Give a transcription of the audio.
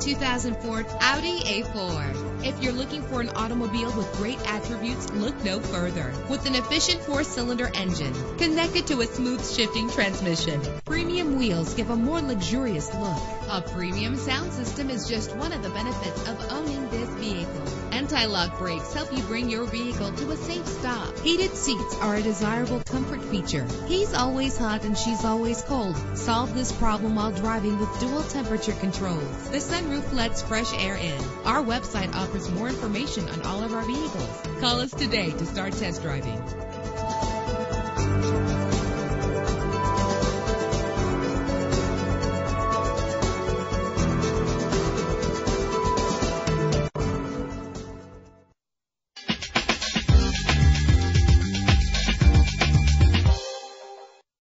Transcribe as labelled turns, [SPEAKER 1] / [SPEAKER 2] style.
[SPEAKER 1] 2004 Audi A4. If you're looking for an automobile with great attributes, look no further. With an efficient four-cylinder engine connected to a smooth shifting transmission, premium wheels give a more luxurious look. A premium sound system is just one of the benefits of owning. Anti-lock brakes help you bring your vehicle to a safe stop. Heated seats are a desirable comfort feature. He's always hot and she's always cold. Solve this problem while driving with dual temperature controls. The sunroof lets fresh air in. Our website offers more information on all of our vehicles. Call us today to start test driving.